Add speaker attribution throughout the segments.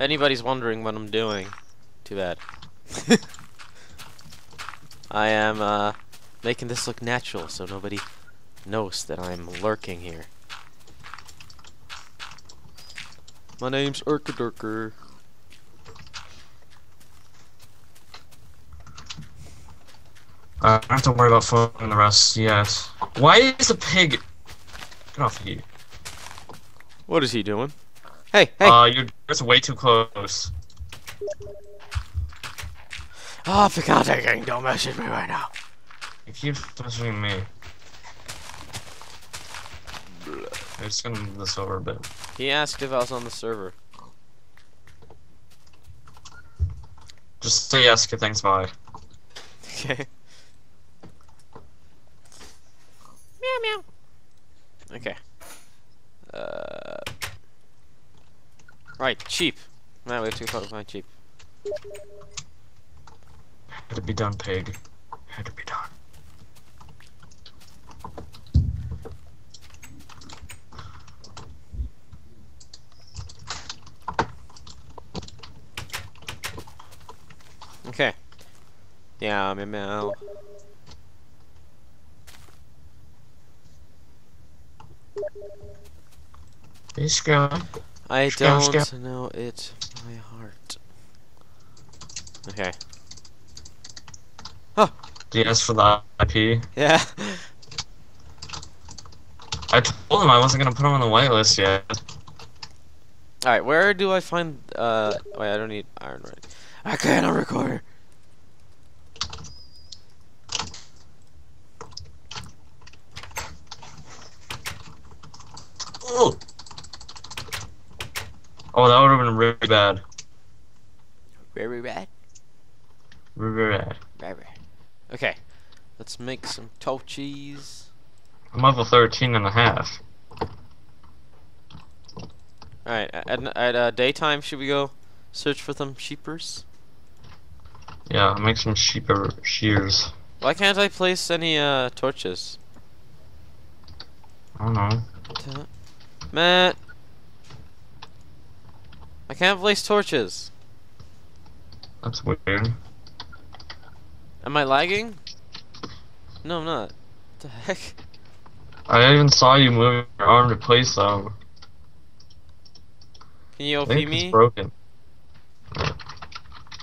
Speaker 1: anybody's wondering what I'm doing, too bad. I am uh, making this look natural so nobody knows that I'm lurking here. My name's Urkadurker.
Speaker 2: Uh, I don't have to worry about phoning the rest yet. Why is the pig? Get off of you.
Speaker 1: What is he doing? Hey, hey!
Speaker 2: Uh, you're it's way too close.
Speaker 1: oh, Picante King, don't message me right now.
Speaker 2: You keep messaging me. I'm just gonna move this over a bit.
Speaker 1: He asked if I was on the server.
Speaker 2: Just say yes, okay, thanks, bye.
Speaker 1: Okay. meow meow. Okay. Uh. Right, cheap. Man, we have to go find cheap.
Speaker 2: Had to be done, pig. Had to be done.
Speaker 1: Okay. Yeah, meow meow.
Speaker 2: He's going.
Speaker 1: I don't
Speaker 2: scam.
Speaker 1: know it by heart. Okay.
Speaker 2: Huh DS for the IP.
Speaker 1: Yeah.
Speaker 2: I told him I wasn't gonna put him on the whitelist yet.
Speaker 1: Alright, where do I find uh wait, I don't need iron ready. I cannot record.
Speaker 2: Oh, oh that would have been really bad.
Speaker 1: Very bad.
Speaker 2: Really bad.
Speaker 1: Very bad. Okay. Let's make some torchies.
Speaker 2: I'm level 13 and a half.
Speaker 1: Alright, at, at uh, daytime should we go search for some sheepers?
Speaker 2: Yeah, make some sheep shears.
Speaker 1: Why can't I place any uh torches?
Speaker 2: I don't know.
Speaker 1: Matt I can't place torches.
Speaker 2: That's weird.
Speaker 1: Am I lagging? No, I'm not. What the heck?
Speaker 2: I even saw you move your arm to place them.
Speaker 1: Can you
Speaker 2: I
Speaker 1: OP
Speaker 2: think
Speaker 1: me?
Speaker 2: it's broken.
Speaker 1: I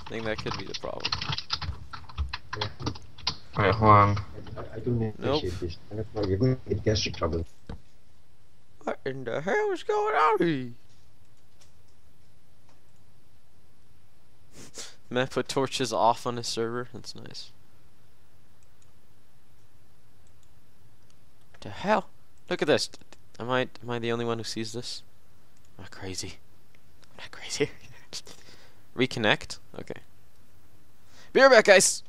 Speaker 1: think that could be the problem.
Speaker 2: Wait, hold on.
Speaker 3: I, I don't appreciate
Speaker 1: Nope.
Speaker 3: this. That's why you're going to get gastric trouble.
Speaker 1: What in the hell is going on here? Matt put torches off on his server. That's nice. The hell? Look at this. Am I am I the only one who sees this? Am I crazy? Am I crazy? Reconnect? Okay. Be right back, guys.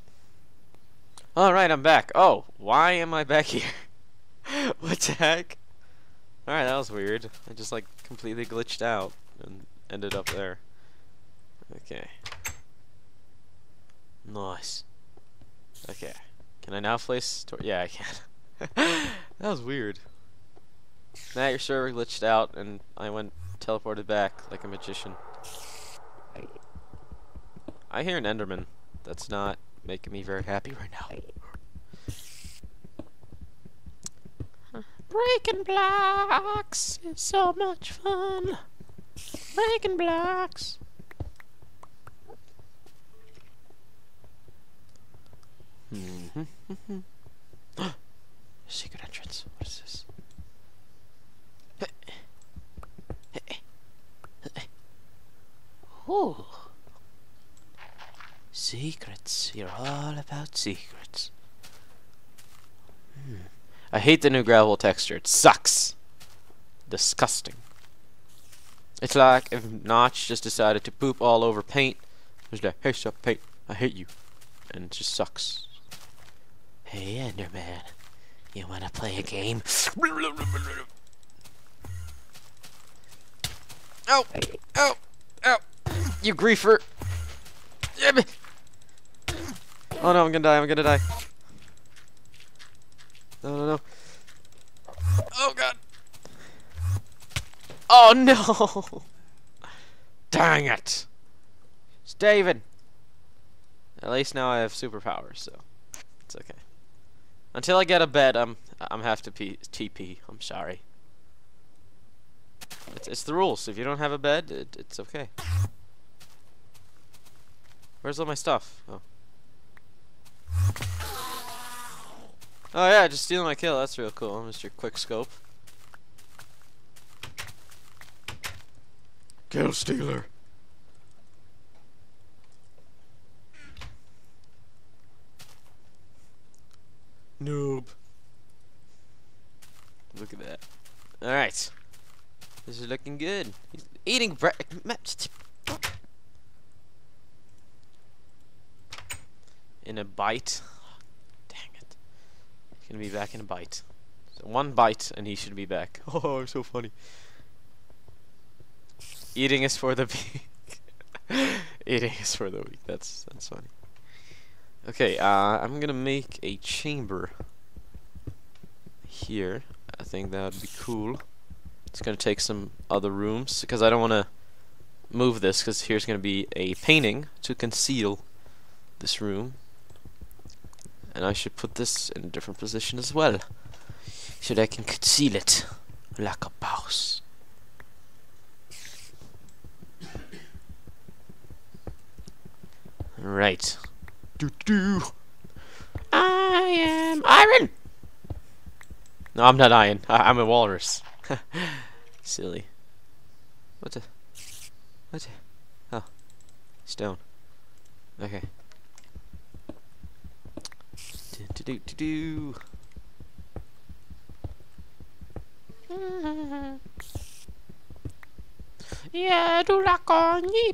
Speaker 1: Alright, I'm back. Oh, why am I back here? what the heck? Alright, that was weird. I just like completely glitched out and ended up there. Okay. Nice. Okay. Can I now place Yeah, I can. that was weird. Now your server glitched out and I went teleported back like a magician. I hear an Enderman. That's not making me very happy right now. Breaking blocks is so much fun. Breaking blocks. Mm-hmm. Secret entrance. What is this? Ooh. Secrets. You're all about secrets. Hmm. I hate the new gravel texture. It sucks. Disgusting. It's like if Notch just decided to poop all over paint. He's like, hey, sup, paint. I hate you. And it just sucks. Hey, Enderman. You wanna play a game? Ow! Ow! Ow! You griefer! Oh no, I'm gonna die, I'm gonna die. No, no, no. Oh god! Oh no! Dang it! It's David! At least now I have superpowers, so it's okay. Until I get a bed, I'm I'm have to pee, TP. I'm sorry. It's, it's the rules. If you don't have a bed, it, it's okay. Where's all my stuff? Oh. Oh yeah, just stealing my kill. That's real cool, Mr. Quick Scope. Kill stealer. Noob. Look at that. Alright. This is looking good. He's eating bread. In a bite. Dang it. He's gonna be back in a bite. So one bite and he should be back. Oh, so funny. Eating is for the weak. Eating is for the weak. That's that's funny. Okay, uh, I'm gonna make a chamber here. I think that would be cool. It's gonna take some other rooms because I don't want to move this because here's gonna be a painting to conceal this room. And I should put this in a different position as well. So that I can conceal it like a boss. Right. Do do. I am iron. No, I'm not iron. I I'm a walrus. Silly. What the? What the? Oh. Stone. Okay. Do do do do. Yeah, do like on you.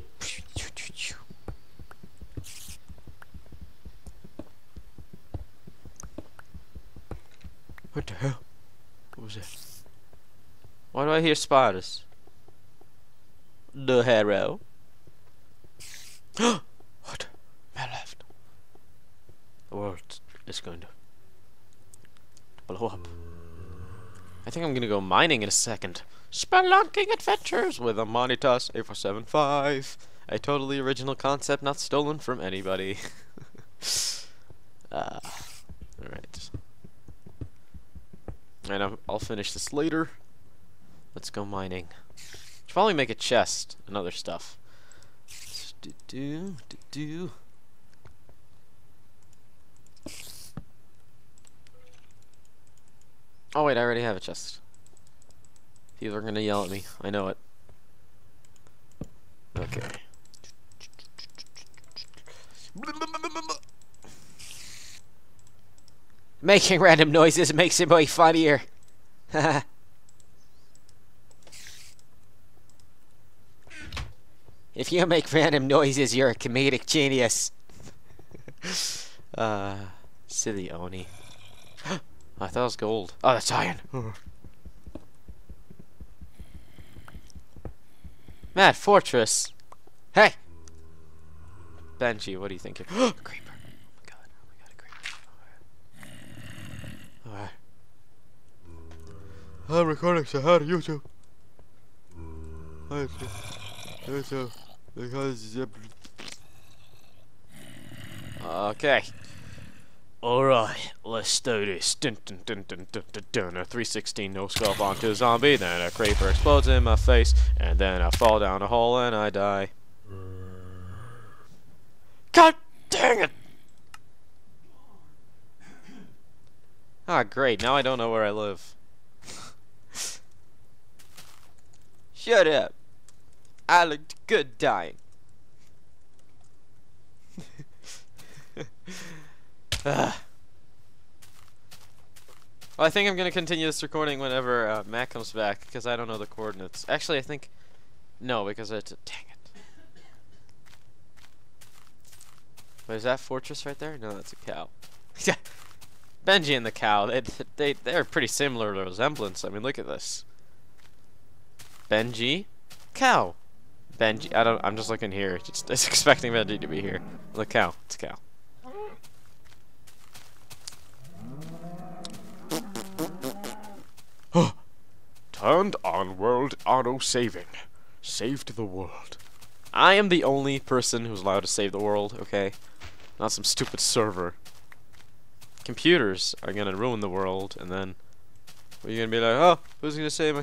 Speaker 1: What the hell? What was that? Why do I hear spiders? The harrow. what? My left. The world is going to blow up. I think I'm gonna go mining in a second. Spelunking adventures with Amonitas8475. A totally original concept not stolen from anybody. uh, Alright. And I'll, finish this later. Let's go mining. Should probably make a chest and other stuff. Do do do do. Oh wait, I already have a chest. People are gonna yell at me. I know it. Okay. Making random noises makes it way funnier. if you make random noises, you're a comedic genius. uh, silly Oni. I thought it was gold. Oh, that's iron. Mad Fortress. Hey! Benji, what do you think? Creeper. Oh my god. Oh my god, a creeper. Alright. I'm recording, so how to YouTube. YouTube. Because. Okay. Alright, let's do this. Dun, dun, dun, dun, dun, dun, dun. A 316 no scope onto a zombie, then a creeper explodes in my face, and then I fall down a hole and I die. God dang it! Ah, great. Now I don't know where I live. Shut up. I looked good dying. Well, I think I'm gonna continue this recording whenever uh, Matt comes back because I don't know the coordinates. Actually, I think no because it's dang it. Wait, is that fortress right there? No, that's a cow. Benji and the cow, they they they're pretty similar to resemblance. I mean, look at this. Benji, cow. Benji, I don't. I'm just looking here, just, just expecting Benji to be here. The cow, it's a cow. Turned on world auto saving. Saved the world. I am the only person who's allowed to save the world, okay? Not some stupid server. Computers are gonna ruin the world, and then you're gonna be like, oh, who's gonna save my,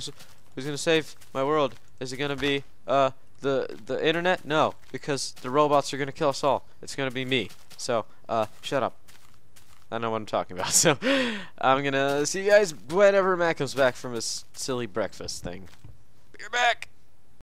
Speaker 1: who's gonna save my world? Is it gonna be uh the the internet? No, because the robots are gonna kill us all. It's gonna be me. So uh, shut up. I know what I'm talking about. So I'm gonna see you guys whenever Matt comes back from his silly breakfast thing. Be back.